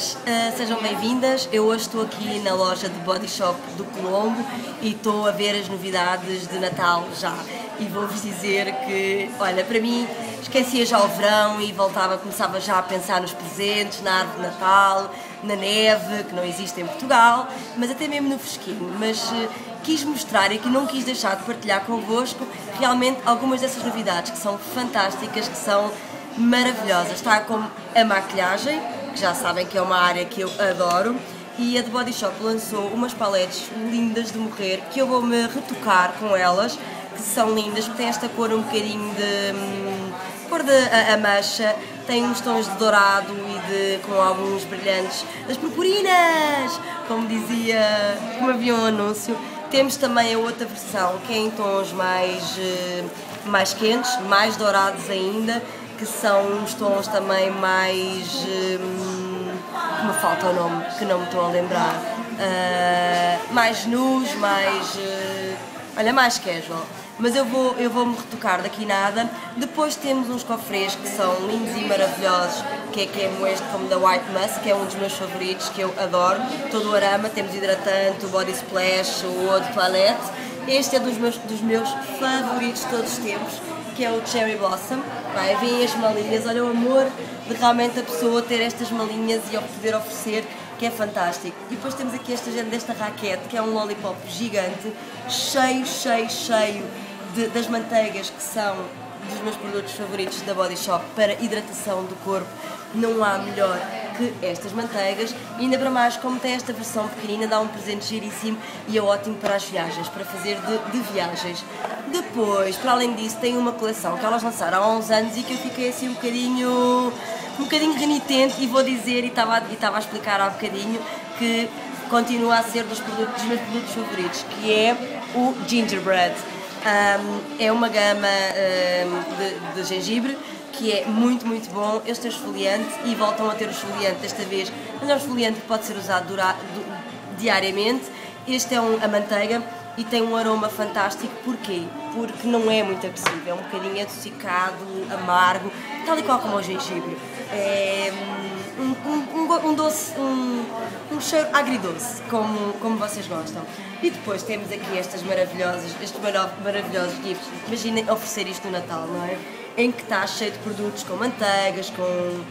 uh, sejam bem-vindas. Eu hoje estou aqui na loja de Body Shop do Colombo e estou a ver as novidades de Natal já. E vou-vos dizer que, olha, para mim esquecia já o verão e voltava, começava já a pensar nos presentes, na árvore de Natal, na neve, que não existe em Portugal, mas até mesmo no fresquinho. Mas uh, quis mostrar e que não quis deixar de partilhar convosco realmente algumas dessas novidades que são fantásticas, que são maravilhosas. Está como a maquilhagem, que já sabem que é uma área que eu adoro, e a The Body Shop lançou umas paletes lindas de morrer que eu vou me retocar com elas, que são lindas, porque tem esta cor um bocadinho de hum, cor de amacha, tem uns tons de dourado e de com alguns brilhantes das purpurinas, como dizia, como havia um anúncio. Temos também a outra versão que é em tons mais, eh, mais quentes, mais dourados ainda, que são uns tons também mais. Hum, me falta o nome, que não me estou a lembrar. Uh, mais nus, mais. Uh, olha, mais casual. Mas eu vou, eu vou me retocar daqui nada. Depois temos uns cofres que são lindos e maravilhosos, que é, que é este como da White Musk, que é um dos meus favoritos, que eu adoro. Todo o arama, temos hidratante, o Body Splash, o de Toilette. Este é dos meus, dos meus favoritos de todos os tempos que é o Cherry Blossom. Vai, vêm as malinhas, olha o amor de realmente a pessoa ter estas malinhas e poder oferecer, que é fantástico. E depois temos aqui esta gente desta raquete, que é um lollipop gigante, cheio, cheio, cheio de, das manteigas que são dos meus produtos favoritos da Body Shop para hidratação do corpo. Não há melhor que estas manteigas e ainda para mais como tem esta versão pequenina dá um presente giríssimo e é ótimo para as viagens, para fazer de, de viagens. Depois, para além disso, tem uma coleção que elas lançaram há uns anos e que eu fiquei assim um bocadinho um bocadinho renitente e vou dizer, e estava, a explicar há bocadinho, que continua a ser dos, produtos, dos meus produtos favoritos, que é o gingerbread. Um, é uma gama um, de, de gengibre que é muito, muito bom. Este é esfoliante e voltam a ter o esfoliante desta vez, mas é um esfoliante que pode ser usado dura, diariamente. Este é um, a manteiga e tem um aroma fantástico. Porquê? Porque não é muito agressivo, é um bocadinho adocicado, amargo, tal e qual como o gengibre. É um, um, um doce, um, um cheiro agridoce, como, como vocês gostam. E depois temos aqui estas maravilhosas, estes maravilhosos gifts. Imaginem oferecer isto no Natal, não é? Em que está cheio de produtos com manteigas, com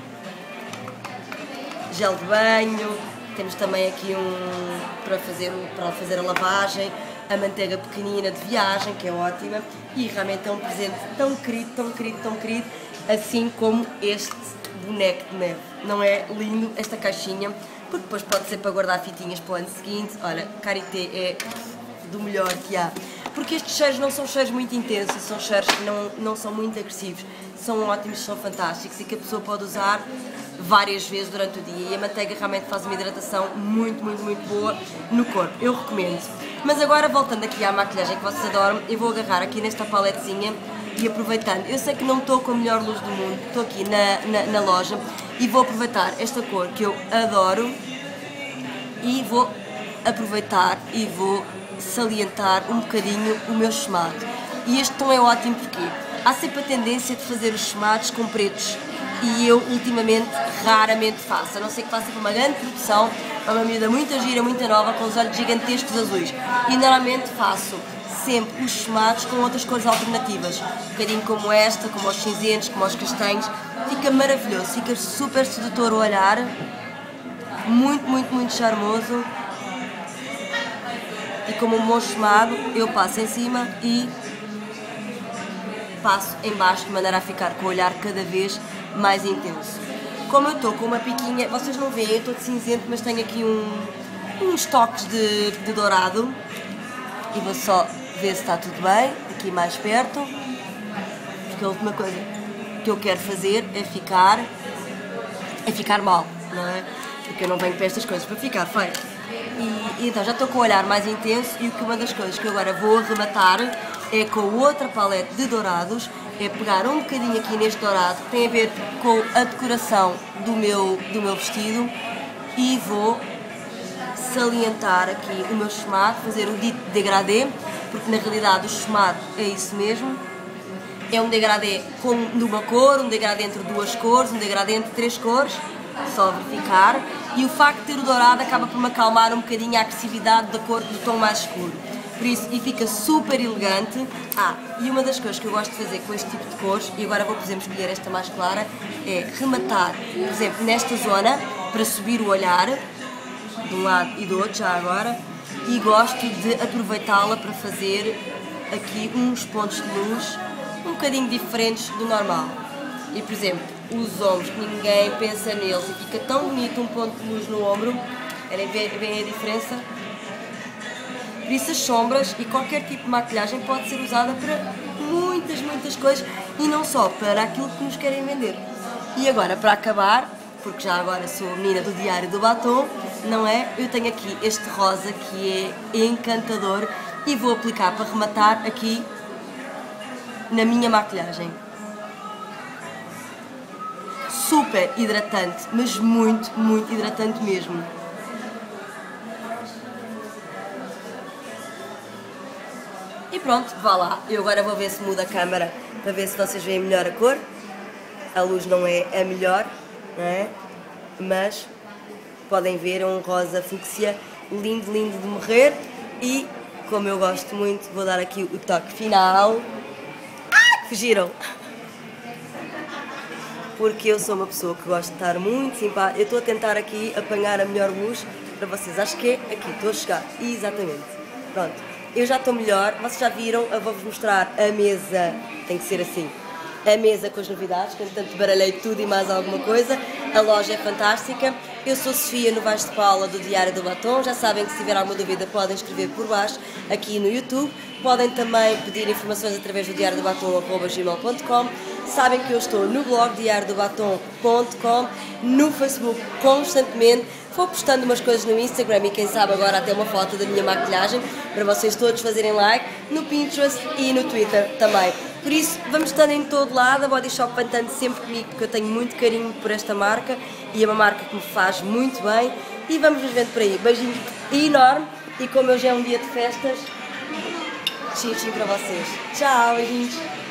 gel de banho, temos também aqui um para fazer, para fazer a lavagem, a manteiga pequenina de viagem, que é ótima, e realmente é um presente tão querido, tão querido, tão querido, assim como este boneco de neve. Não é lindo esta caixinha? Porque depois pode ser para guardar fitinhas para o ano seguinte. Olha, Carité é do melhor que há porque estes cheiros não são cheiros muito intensos, são cheiros que não, não são muito agressivos, são ótimos, são fantásticos e que a pessoa pode usar várias vezes durante o dia. E a manteiga realmente faz uma hidratação muito, muito, muito boa no corpo, eu recomendo. Mas agora voltando aqui à maquilhagem que vocês adoram, eu vou agarrar aqui nesta paletezinha e aproveitando, eu sei que não estou com a melhor luz do mundo, estou aqui na, na, na loja e vou aproveitar esta cor que eu adoro e vou aproveitar e vou salientar um bocadinho o meu chamado. E este tom é ótimo porque há sempre a tendência de fazer os chamados com pretos. E eu ultimamente raramente faço, a não ser que faça com uma grande produção, uma miúda muito gira, muito nova, com os olhos gigantescos azuis. E normalmente faço sempre os chamados com outras cores alternativas, um bocadinho como esta, como os cinzentos, como os castanhos, fica maravilhoso, fica super sedutor o olhar, muito, muito, muito charmoso como um bom chamado eu passo em cima e passo em baixo de maneira a ficar com o olhar cada vez mais intenso. Como eu estou com uma piquinha, vocês não veem, eu estou de cinzento, mas tenho aqui um, uns toques de, de dourado e vou só ver se está tudo bem, aqui mais perto, porque a última coisa que eu quero fazer é ficar, é ficar mal, não é? Porque eu não venho para estas coisas para ficar feio. E, então já estou com o olhar mais intenso e uma das coisas que eu agora vou arrematar é com outra paleta de dourados, é pegar um bocadinho aqui neste dourado que tem a ver com a decoração do meu, do meu vestido e vou salientar aqui o meu chamado, fazer o dito degradê, porque na realidade o chamado é isso mesmo. É um degradê com, de uma cor, um degradê entre duas cores, um degradê entre três cores, só verificar e o facto de ter o dourado acaba por me acalmar um bocadinho a agressividade da cor do tom mais escuro. Por isso, e fica super elegante. Ah, e uma das coisas que eu gosto de fazer com este tipo de cores, e agora vou, por exemplo, escolher esta mais clara, é rematar, por exemplo, nesta zona, para subir o olhar, de um lado e do outro, já agora, e gosto de aproveitá-la para fazer aqui uns pontos de luz um bocadinho diferentes do normal. E, por exemplo, os ombros, que ninguém pensa neles e fica tão bonito um ponto de luz no ombro, querem ver bem a diferença? Por isso as sombras e qualquer tipo de maquilhagem pode ser usada para muitas, muitas coisas e não só para aquilo que nos querem vender. E agora, para acabar, porque já agora sou a menina do Diário do Batom, não é? Eu tenho aqui este rosa que é encantador e vou aplicar para rematar aqui na minha maquilhagem. Super hidratante, mas muito, muito hidratante mesmo. E pronto, vá lá. Eu agora vou ver se muda a câmera para ver se vocês veem melhor a cor. A luz não é a melhor, não é? Mas podem ver, é um rosa fúcsia lindo, lindo de morrer. E, como eu gosto muito, vou dar aqui o toque final. Ah, fugiram! Porque eu sou uma pessoa que gosta de estar muito simpática. Eu estou a tentar aqui apanhar a melhor luz para vocês. Acho que é aqui, estou a chegar. Exatamente. Pronto. Eu já estou melhor, vocês já viram, eu vou-vos mostrar a mesa, tem que ser assim, a mesa com as novidades, que entretanto baralhei tudo e mais alguma coisa, a loja é fantástica, eu sou Sofia Novaes de Paula do Diário do Batom, já sabem que se tiver alguma dúvida podem escrever por baixo aqui no YouTube, podem também pedir informações através do diário do batom.gmail.com sabem que eu estou no blog diariodobatom.com, no Facebook constantemente, vou postando umas coisas no Instagram e quem sabe agora até uma foto da minha maquilhagem para vocês todos fazerem like, no Pinterest e no Twitter também. Por isso, vamos estando em todo lado, a Body Shop vai estando sempre comigo porque eu tenho muito carinho por esta marca e é uma marca que me faz muito bem e vamos nos vendo por aí. Beijinho enorme e como hoje é um dia de festas, tchim para vocês. Tchau, beijinhos.